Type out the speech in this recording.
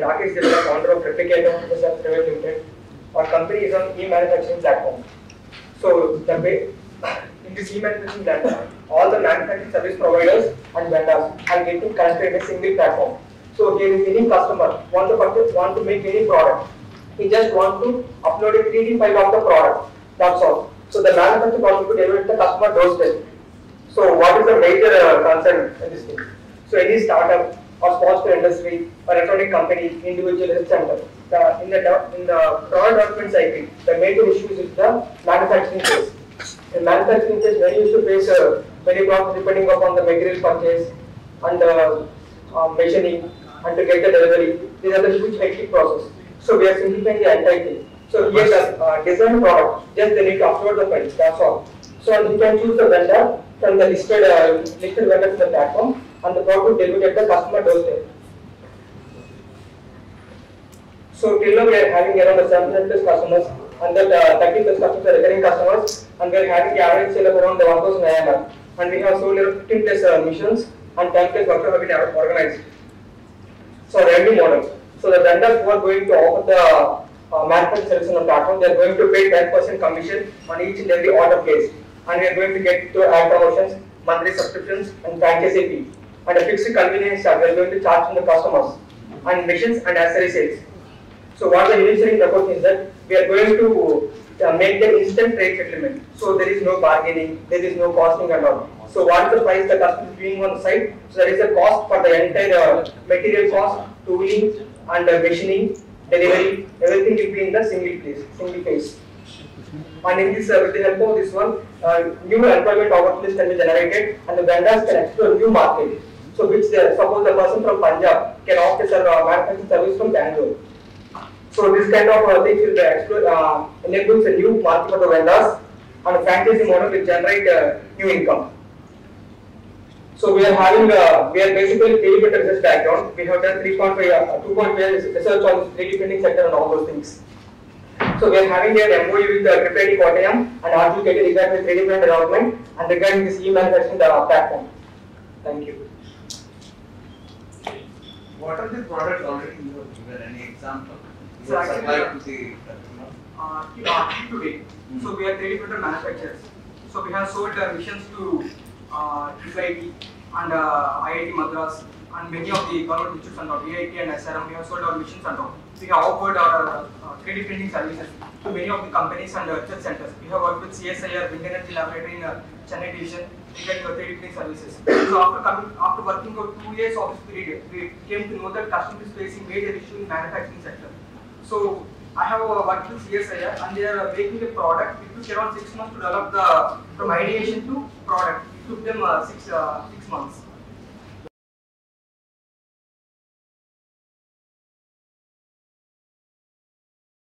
Rakesh Jindal, founder of Replicatron Microsoft Private Limited. Our company is on e-manufacturing platform. So the way in this e-manufacturing platform, all the manufacturing service providers and vendors are getting connected in a single platform. So here is any customer want to purchase, want to make any product. He just want to upload a 3D file of the product. That's all. So the manufacturer want to deliver to the customer doorstep. So what is the major uh, concern in this thing? So any startup or small industry or electronic company, individual center, the, in the in the product development cycle, the major issue is the manufacturing phase. In manufacturing phase, many used to face uh, many problems depending upon the material purchase and uh, uh, machining and to get the delivery. These are the huge hectic process. So we are simplifying the entire thing. So here the uh, design product, just they need to upload the files, that's all. So you can choose the vendor from the listed uh, listed vendors in the platform and the product delivered at the customer doorstep. So till now we are having around 700 plus customers and that uh, 30 plus customers are recurring customers and we are having the average sale of around 1000 INR and we have sold around 15 plus uh, missions and 10 plus workshops have been organized. So revenue model. So the vendors who are going to offer the uh, manufacturing service on the platform, they are going to pay 10% commission on each and every order placed. And we are going to get to ad promotions, monthly subscriptions, and franchisee fee. And a fixed convenience charge, we are going to charge from the customers. And missions and accessory sales. So what the selling approach is that we are going to uh, make the instant trade settlement. So there is no bargaining, there is no costing and all. So what is the price the customer is paying on the site? So there is a cost for the entire uh, material cost, tooling and uh, machining, delivery, everything will be in the single place, single phase. And in this, uh, with the help of this one, uh, new employment opportunities can be generated and the vendors can explore new market. So which they, suppose the person from Punjab can opt a uh, manufacturing service from Bangalore. So this kind of uh, things will explore, uh, enables a new market for the vendors and a franchising model will generate uh, new income. So we are having, uh, we are basically 3D printer research background. We have done 3.5, uh, 2.5 research on 3D printing sector and all those things. So we are having an MOU with uh, Triple Kottayam and RG getting regarding 3D print development and regarding this e-manufacturing uh, platform. Thank you. What are the products already you have given any example? You So actually, supplied to the customer. uh, to- today. So we are 3D printer manufacturers. So we have sold uh, missions to uh, IIT and uh, IIT Madras and many of the government institutes and all, AIT and SRM. We have sold our missions and all. We have offered our uh, 3D printing services to many of the companies and uh, centers. We have worked with CSIR, Energy Laboratory in uh, Chennai division regarding our 3D printing services. So after coming, after working for two years of this period, we came to know that customers facing major issue in manufacturing sector. So I have uh, worked with CSIR and they are making a product. It took around six months to develop the from ideation to product. It took them uh, six uh, six months.